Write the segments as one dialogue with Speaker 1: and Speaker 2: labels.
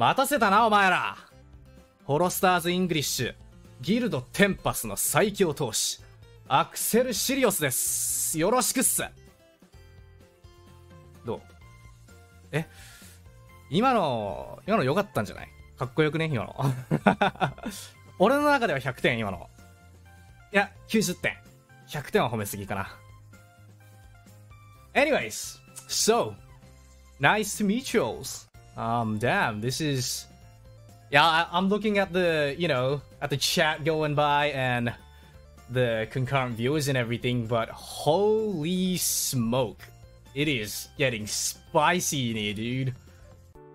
Speaker 1: 待たせたなお前ら。ホロスターズ・イングリッシュギルド・テンパスの最強投手アクセル・シリオスです。よろしくっす。どう？え？今の今の良かったんじゃない？かっこよくね？今の。俺の中では100点今の。いや90点100点は褒めすぎかな。Anyways, so nice to meet you all. Um, damn, this is yeah. I, I'm looking at the you know at the chat going by and the concurrent viewers and everything, but holy smoke, it is getting spicy in here, dude.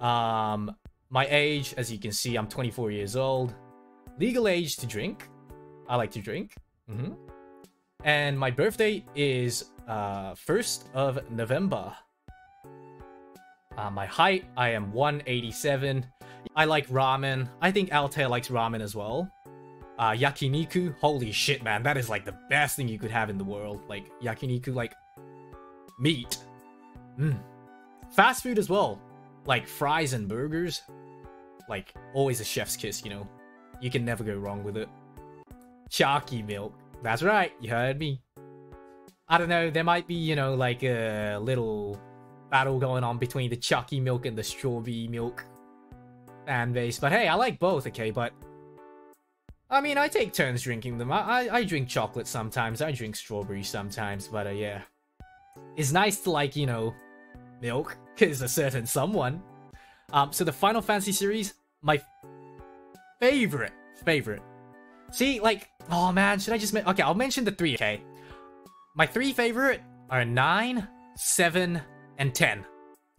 Speaker 1: Um, my age, as you can see, I'm 24 years old. Legal age to drink. I like to drink. Mm -hmm. And my birthday is uh, 1st of November. Uh, my height, I am 187. I like ramen. I think Altare likes ramen as well. Uh, yakiniku, holy shit, man, that is like the best thing you could have in the world. Like yakiniku, like meat. Mm. Fast food as well, like fries and burgers. Like always a chef's kiss, you know. You can never go wrong with it. Chalky milk. That's right, you heard me. I don't know, there might be, you know, like a little battle going on between the Chucky milk and the strawberry milk fan base. But hey, I like both, okay? But I mean, I take turns drinking them. I I, I drink chocolate sometimes. I drink strawberry sometimes. But uh, yeah, it's nice to like you know, milk is a certain someone. Um, so the Final Fantasy series, my favorite, favorite. See, like, oh man, should I just okay? I'll mention the three. Okay, my three favorite are nine, seven, and 10.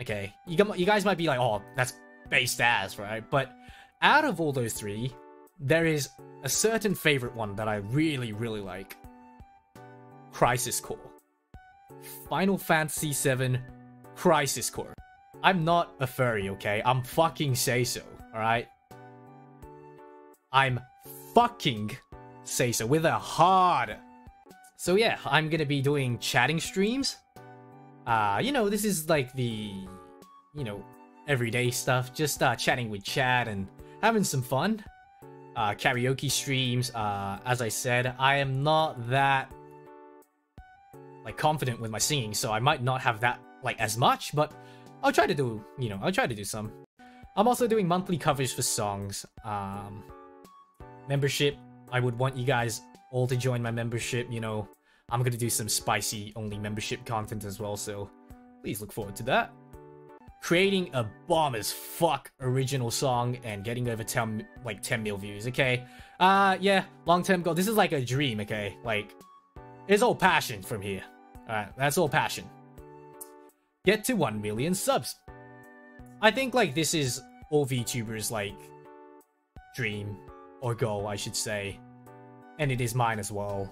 Speaker 1: Okay, you, you guys might be like, oh, that's based as, right? But out of all those three, there is a certain favorite one that I really, really like. Crisis Core. Final Fantasy VII Crisis Core. I'm not a furry, okay? I'm fucking say so, alright? I'm fucking say so with a hard. So yeah, I'm gonna be doing chatting streams uh, you know, this is like the, you know, everyday stuff. Just uh, chatting with chat and having some fun. Uh, karaoke streams. Uh, as I said, I am not that like confident with my singing, so I might not have that like as much, but I'll try to do, you know, I'll try to do some. I'm also doing monthly covers for songs. Um, membership. I would want you guys all to join my membership. You know, I'm gonna do some spicy only membership content as well, so please look forward to that. Creating a bomb as fuck original song and getting over 10 like 10 mil views, okay? Uh yeah, long-term goal. This is like a dream, okay? Like it's all passion from here. Alright, that's all passion. Get to 1 million subs. I think like this is all VTubers like dream or goal, I should say. And it is mine as well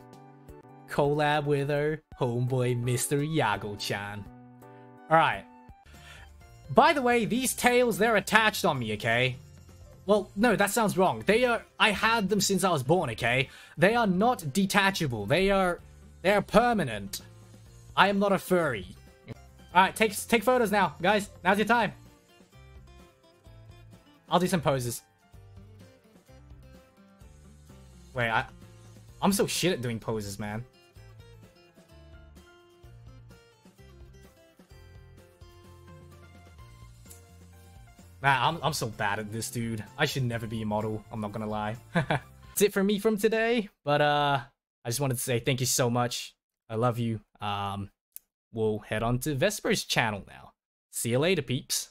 Speaker 1: collab with our homeboy Mr. Yagoo-chan. Alright. By the way, these tails, they're attached on me, okay? Well, no, that sounds wrong. They are... I had them since I was born, okay? They are not detachable. They are... They are permanent. I am not a furry. Alright, take, take photos now, guys. Now's your time. I'll do some poses. Wait, I... I'm so shit at doing poses, man. Man, I'm, I'm so bad at this, dude. I should never be a model. I'm not gonna lie. That's it for me from today. But uh, I just wanted to say thank you so much. I love you. Um, we'll head on to Vesper's channel now. See you later, peeps.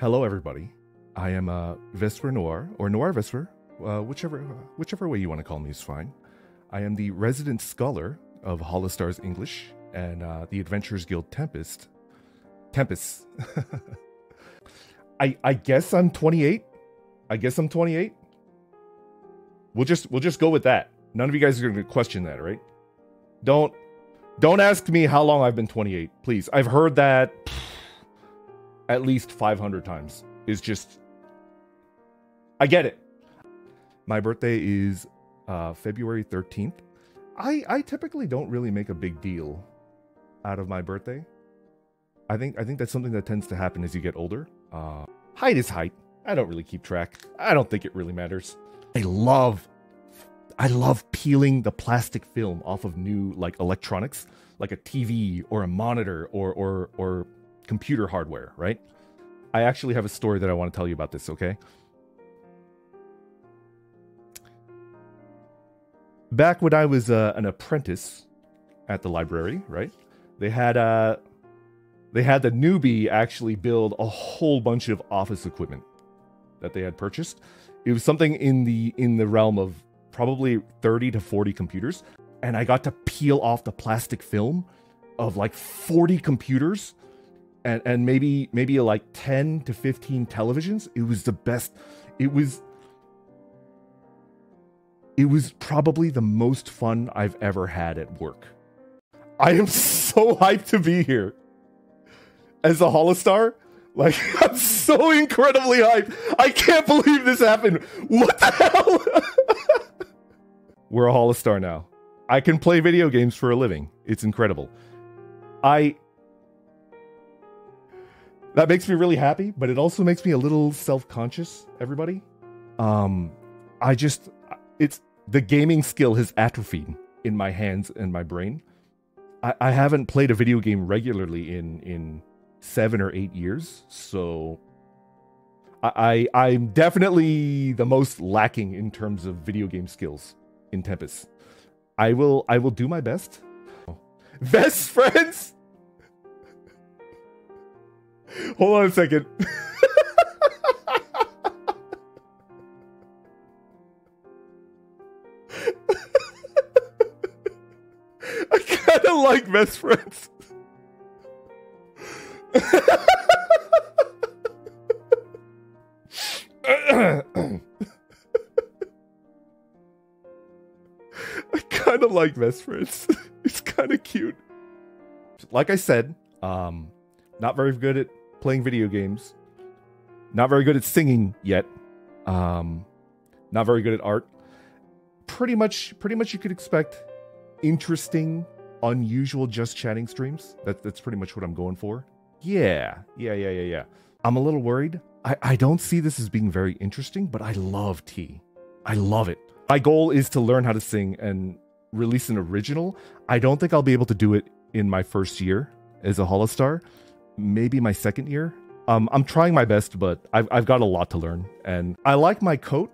Speaker 2: Hello, everybody. I am uh, Vesper Noir, or Noir Vesper, uh, whichever, whichever way you want to call me is fine. I am the resident scholar of Holostars English and uh, the Adventurers Guild Tempest. Tempest. I I guess I'm 28. I guess I'm 28. We'll just we'll just go with that. None of you guys are going to question that, right? Don't don't ask me how long I've been 28, please. I've heard that at least 500 times. Is just I get it. My birthday is uh, February 13th. I, I typically don't really make a big deal out of my birthday. I think I think that's something that tends to happen as you get older. Uh, height is height. I don't really keep track. I don't think it really matters. I love I love peeling the plastic film off of new like electronics, like a TV or a monitor or or or computer hardware, right? I actually have a story that I want to tell you about this, okay? Back when I was uh, an apprentice at the library, right? They had uh they had the newbie actually build a whole bunch of office equipment that they had purchased. It was something in the in the realm of probably 30 to 40 computers and I got to peel off the plastic film of like 40 computers and and maybe maybe like 10 to 15 televisions. It was the best. It was it was probably the most fun I've ever had at work. I am so hyped to be here as a Holostar. Like, I'm so incredibly hyped. I can't believe this happened. What the hell? We're a Holostar now. I can play video games for a living. It's incredible. I. That makes me really happy, but it also makes me a little self conscious, everybody. Um, I just. It's. The gaming skill has atrophied in my hands and my brain. I, I haven't played a video game regularly in in seven or eight years, so I, I I'm definitely the most lacking in terms of video game skills in Tempus. I will I will do my best. Best friends. Hold on a second. like best friends. I kind of like best friends. it's kind of cute. Like I said, um, not very good at playing video games. Not very good at singing yet. Um, not very good at art. Pretty much, pretty much, you could expect interesting, unusual, just chatting streams. That, that's pretty much what I'm going for. Yeah, yeah, yeah, yeah, yeah. I'm a little worried. I, I don't see this as being very interesting, but I love tea. I love it. My goal is to learn how to sing and release an original. I don't think I'll be able to do it in my first year as a Holostar. Maybe my second year. Um, I'm trying my best, but I've, I've got a lot to learn. And I like my coat.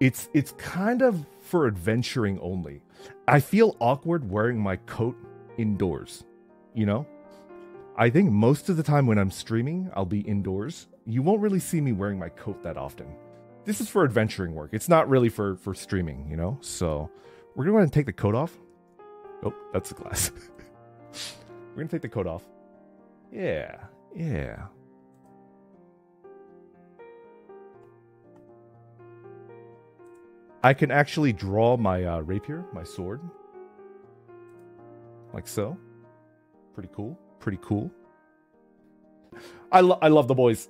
Speaker 2: It's it's kind of for adventuring only. I feel awkward wearing my coat indoors. You know, I think most of the time when I'm streaming, I'll be indoors. You won't really see me wearing my coat that often. This is for adventuring work. It's not really for for streaming, you know. So we're gonna go ahead and take the coat off. Oh, that's the glass. we're gonna take the coat off. Yeah, yeah. I can actually draw my uh, rapier, my sword, like so. Pretty cool. Pretty cool. I, lo- I love the boys.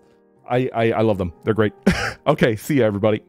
Speaker 2: I, I, I love them. They're great. okay, see ya, everybody.